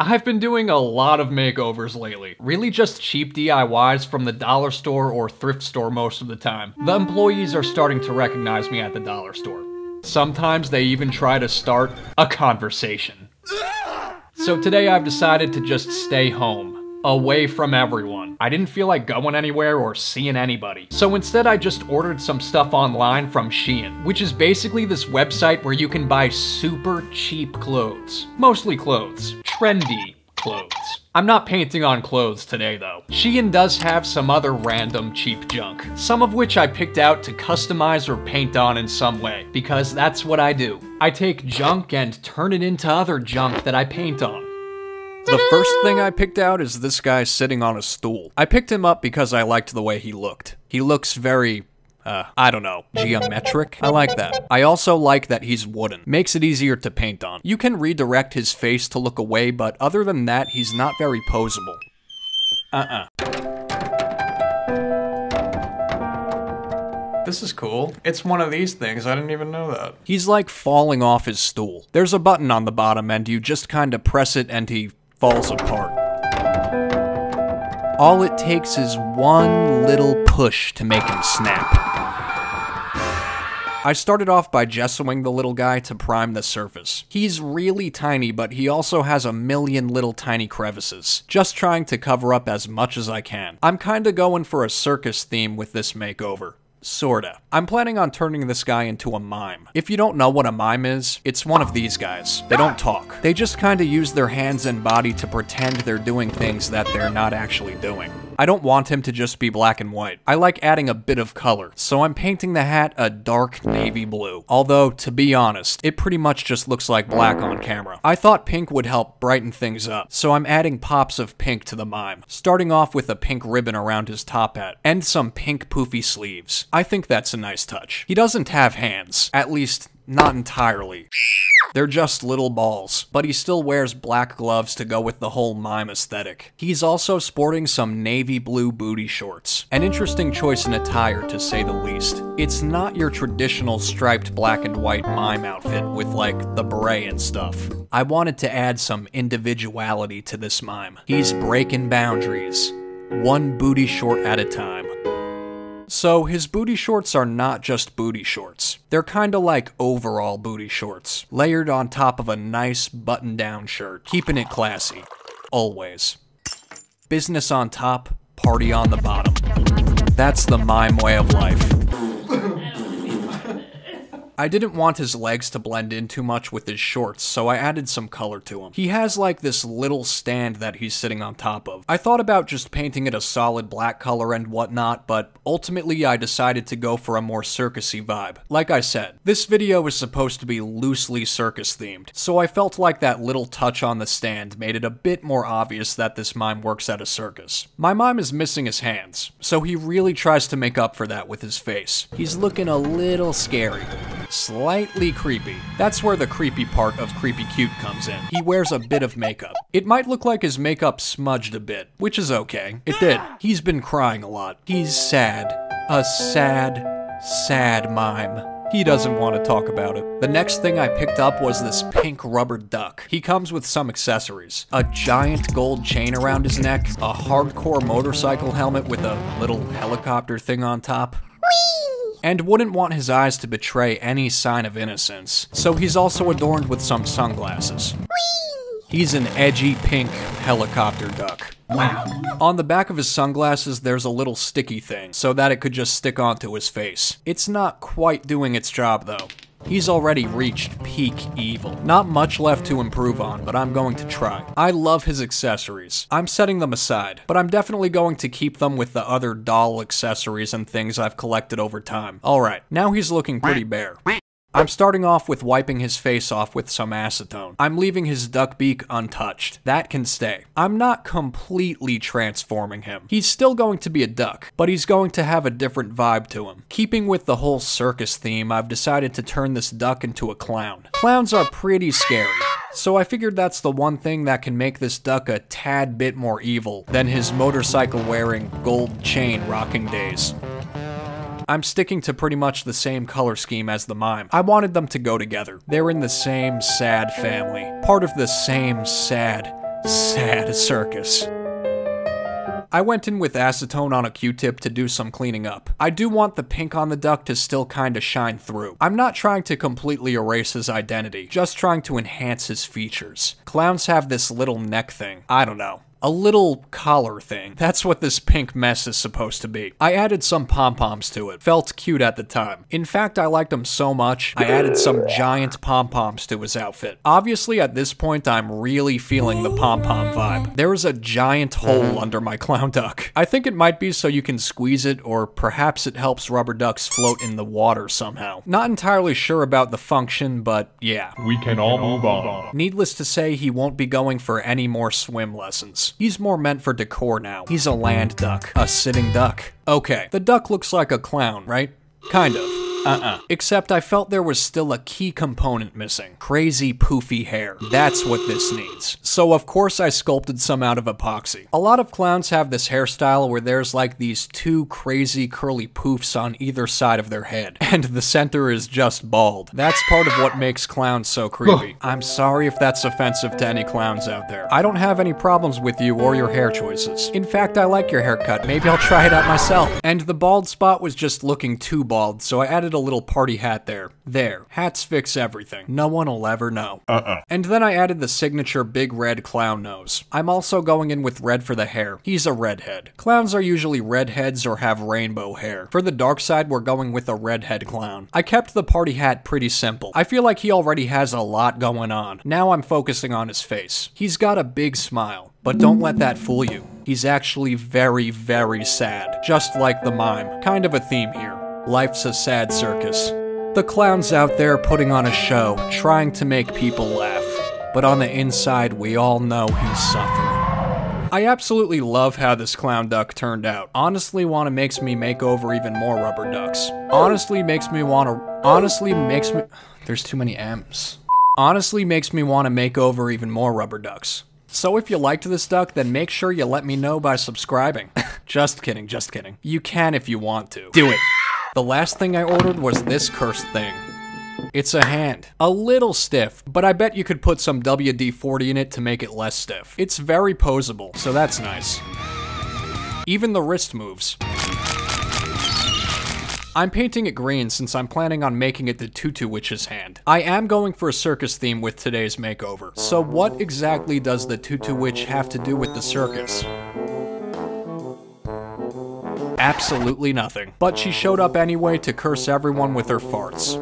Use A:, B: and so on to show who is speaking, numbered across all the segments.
A: I've been doing a lot of makeovers lately. Really just cheap DIYs from the dollar store or thrift store most of the time. The employees are starting to recognize me at the dollar store. Sometimes they even try to start a conversation. So today I've decided to just stay home away from everyone. I didn't feel like going anywhere or seeing anybody. So instead I just ordered some stuff online from Shein, which is basically this website where you can buy super cheap clothes. Mostly clothes. Trendy clothes. I'm not painting on clothes today though. Shein does have some other random cheap junk, some of which I picked out to customize or paint on in some way, because that's what I do. I take junk and turn it into other junk that I paint on. The first thing I picked out is this guy sitting on a stool. I picked him up because I liked the way he looked. He looks very uh, I don't know, geometric? I like that. I also like that he's wooden. Makes it easier to paint on. You can redirect his face to look away, but other than that, he's not very posable. Uh-uh. This is cool. It's one of these things, I didn't even know that. He's like falling off his stool. There's a button on the bottom and you just kinda press it and he falls apart. All it takes is one little push to make him snap. I started off by gessoing the little guy to prime the surface. He's really tiny, but he also has a million little tiny crevices. Just trying to cover up as much as I can. I'm kinda going for a circus theme with this makeover. Sorta. I'm planning on turning this guy into a mime. If you don't know what a mime is, it's one of these guys. They don't talk. They just kinda use their hands and body to pretend they're doing things that they're not actually doing. I don't want him to just be black and white. I like adding a bit of color, so I'm painting the hat a dark navy blue. Although, to be honest, it pretty much just looks like black on camera. I thought pink would help brighten things up, so I'm adding pops of pink to the mime, starting off with a pink ribbon around his top hat, and some pink poofy sleeves. I think that's a nice touch. He doesn't have hands, at least not entirely. They're just little balls, but he still wears black gloves to go with the whole mime aesthetic. He's also sporting some navy blue booty shorts. An interesting choice in attire to say the least. It's not your traditional striped black and white mime outfit with like the beret and stuff. I wanted to add some individuality to this mime. He's breaking boundaries, one booty short at a time. So his booty shorts are not just booty shorts. They're kinda like overall booty shorts, layered on top of a nice button-down shirt, keeping it classy. Always. Business on top, party on the bottom. That's the mime way of life. I didn't want his legs to blend in too much with his shorts, so I added some color to him. He has like this little stand that he's sitting on top of. I thought about just painting it a solid black color and whatnot, but ultimately I decided to go for a more circusy vibe. Like I said, this video is supposed to be loosely circus themed, so I felt like that little touch on the stand made it a bit more obvious that this mime works at a circus. My mime is missing his hands, so he really tries to make up for that with his face. He's looking a little scary slightly creepy. That's where the creepy part of Creepy Cute comes in. He wears a bit of makeup. It might look like his makeup smudged a bit, which is okay. It did. He's been crying a lot. He's sad. A sad, sad mime. He doesn't want to talk about it. The next thing I picked up was this pink rubber duck. He comes with some accessories. A giant gold chain around his neck, a hardcore motorcycle helmet with a little helicopter thing on top. And wouldn't want his eyes to betray any sign of innocence, so he's also adorned with some sunglasses. He's an edgy pink helicopter duck. Wow. On the back of his sunglasses, there's a little sticky thing, so that it could just stick onto his face. It's not quite doing its job though. He's already reached peak evil. Not much left to improve on, but I'm going to try. I love his accessories. I'm setting them aside, but I'm definitely going to keep them with the other doll accessories and things I've collected over time. Alright, now he's looking pretty bare. I'm starting off with wiping his face off with some acetone. I'm leaving his duck beak untouched. That can stay. I'm not completely transforming him. He's still going to be a duck, but he's going to have a different vibe to him. Keeping with the whole circus theme, I've decided to turn this duck into a clown. Clowns are pretty scary. So I figured that's the one thing that can make this duck a tad bit more evil than his motorcycle wearing, gold chain rocking days. I'm sticking to pretty much the same color scheme as the mime. I wanted them to go together. They're in the same sad family, part of the same sad, Sad circus. I went in with acetone on a q-tip to do some cleaning up. I do want the pink on the duck to still kinda shine through. I'm not trying to completely erase his identity, just trying to enhance his features. Clowns have this little neck thing. I don't know a little collar thing. That's what this pink mess is supposed to be. I added some pom-poms to it. Felt cute at the time. In fact, I liked him so much, I added some giant pom-poms to his outfit. Obviously, at this point, I'm really feeling the pom-pom vibe. There is a giant hole under my clown duck. I think it might be so you can squeeze it, or perhaps it helps rubber ducks float in the water somehow. Not entirely sure about the function, but yeah.
B: We can all move on.
A: Needless to say, he won't be going for any more swim lessons. He's more meant for decor now. He's a land duck. A sitting duck. Okay, the duck looks like a clown, right? Kind of. Uh-uh. Except I felt there was still a key component missing. Crazy poofy hair. That's what this needs. So of course I sculpted some out of epoxy. A lot of clowns have this hairstyle where there's like these two crazy curly poofs on either side of their head, and the center is just bald. That's part of what makes clowns so creepy. I'm sorry if that's offensive to any clowns out there. I don't have any problems with you or your hair choices. In fact, I like your haircut. Maybe I'll try it out myself. And the bald spot was just looking too bald, so I added a little party hat there. There. Hats fix everything. No one will ever know.
B: Uh-uh.
A: And then I added the signature big red clown nose. I'm also going in with red for the hair. He's a redhead. Clowns are usually redheads or have rainbow hair. For the dark side, we're going with a redhead clown. I kept the party hat pretty simple. I feel like he already has a lot going on. Now I'm focusing on his face. He's got a big smile. But don't let that fool you. He's actually very, very sad. Just like the mime. Kind of a theme here. Life's a sad circus. The clown's out there putting on a show, trying to make people laugh. But on the inside, we all know he's suffering. I absolutely love how this clown duck turned out. Honestly wanna makes me make over even more rubber ducks. Honestly makes me wanna honestly makes me there's too many M's. Honestly makes me wanna make over even more rubber ducks. So if you liked this duck, then make sure you let me know by subscribing. just kidding, just kidding. You can if you want to. Do it. The last thing I ordered was this cursed thing. It's a hand. A little stiff, but I bet you could put some WD-40 in it to make it less stiff. It's very posable, so that's nice. Even the wrist moves. I'm painting it green since I'm planning on making it the Tutu Witch's hand. I am going for a circus theme with today's makeover. So what exactly does the Tutu Witch have to do with the circus? Absolutely nothing. But she showed up anyway to curse everyone with her farts.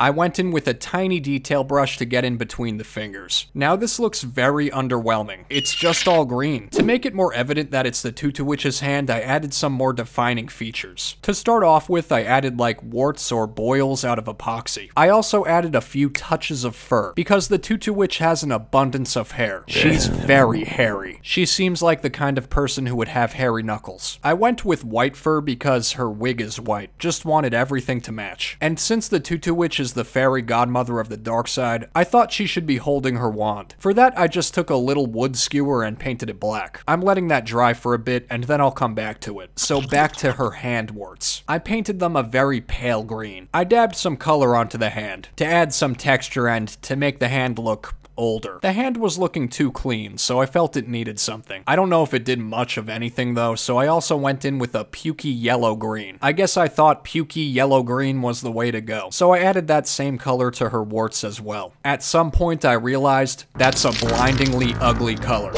A: I went in with a tiny detail brush to get in between the fingers. Now this looks very underwhelming. It's just all green. To make it more evident that it's the Tutu Witch's hand, I added some more defining features. To start off with, I added like warts or boils out of epoxy. I also added a few touches of fur, because the Tutu Witch has an abundance of hair. She's very hairy. She seems like the kind of person who would have hairy knuckles. I went with white fur because her wig is white. Just wanted everything to match. And since the Tutu Witch is the fairy godmother of the dark side, I thought she should be holding her wand. For that, I just took a little wood skewer and painted it black. I'm letting that dry for a bit, and then I'll come back to it. So back to her hand warts. I painted them a very pale green. I dabbed some color onto the hand, to add some texture and to make the hand look older. The hand was looking too clean, so I felt it needed something. I don't know if it did much of anything though, so I also went in with a pukey yellow-green. I guess I thought pukey yellow-green was the way to go, so I added that same color to her warts as well. At some point I realized that's a blindingly ugly color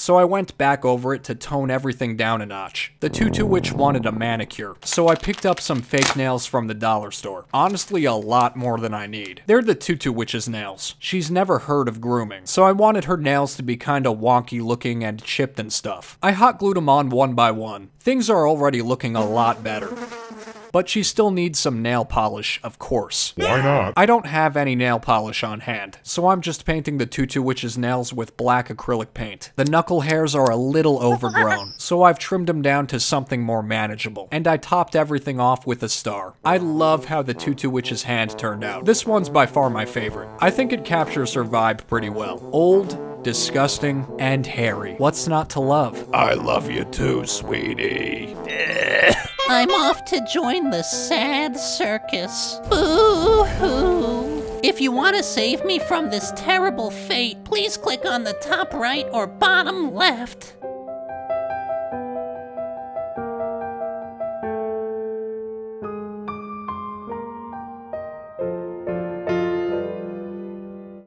A: so I went back over it to tone everything down a notch. The Tutu Witch wanted a manicure, so I picked up some fake nails from the dollar store. Honestly, a lot more than I need. They're the Tutu Witch's nails. She's never heard of grooming, so I wanted her nails to be kinda wonky looking and chipped and stuff. I hot glued them on one by one. Things are already looking a lot better but she still needs some nail polish, of course.
B: Why not?
A: I don't have any nail polish on hand, so I'm just painting the Tutu Witch's nails with black acrylic paint. The knuckle hairs are a little overgrown, so I've trimmed them down to something more manageable, and I topped everything off with a star. I love how the Tutu Witch's hand turned out. This one's by far my favorite. I think it captures her vibe pretty well. Old, disgusting, and hairy. What's not to love?
B: I love you too, sweetie.
C: I'm off to join the sad circus. Boo hoo. If you want to save me from this terrible fate, please click on the top right or bottom left.